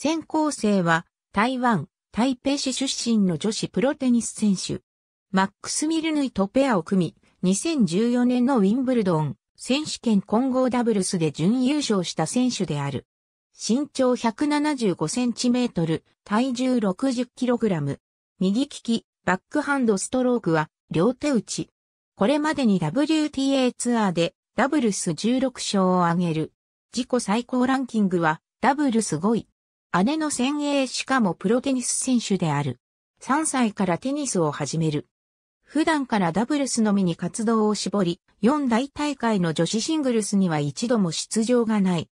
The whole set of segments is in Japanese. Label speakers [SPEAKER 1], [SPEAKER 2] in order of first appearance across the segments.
[SPEAKER 1] 先行生は台湾、台北市出身の女子プロテニス選手。マックス・ミルヌイとペアを組み、2014年のウィンブルドン選手権混合ダブルスで準優勝した選手である。身長175センチメートル、体重60キログラム。右利き、バックハンドストロークは両手打ち。これまでに WTA ツアーでダブルス16勝を挙げる。自己最高ランキングはダブルス5位。姉の先鋭しかもプロテニス選手である。3歳からテニスを始める。普段からダブルスのみに活動を絞り、4大大会の女子シングルスには一度も出場がない。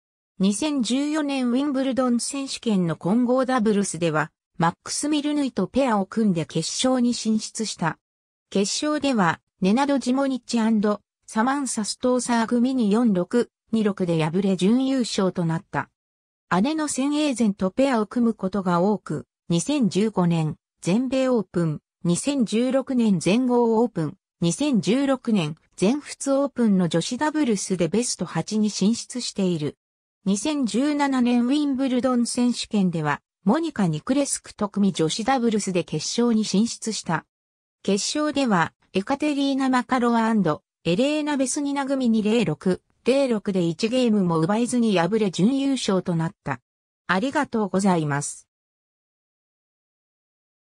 [SPEAKER 1] 2014年ウィンブルドン選手権の混合ダブルスでは、マックス・ミルヌイとペアを組んで決勝に進出した。決勝では、ネナド・ジモニッチサマンサ・ストーサー組に4-6、2-6で敗れ準優勝となった。姉のセンエーゼンとペアを組むことが多く、2015年、全米オープン、2016年全豪オープン、2016年全仏オープンの女子ダブルスでベスト8に進出している。2017年ウィンブルドン選手権では、モニカ・ニクレスクと組女子ダブルスで決勝に進出した。決勝では、エカテリーナ・マカロワエレーナ・ベスニナ組に06、06で1ゲームも奪えずに敗れ準優勝となった。ありがとうございます。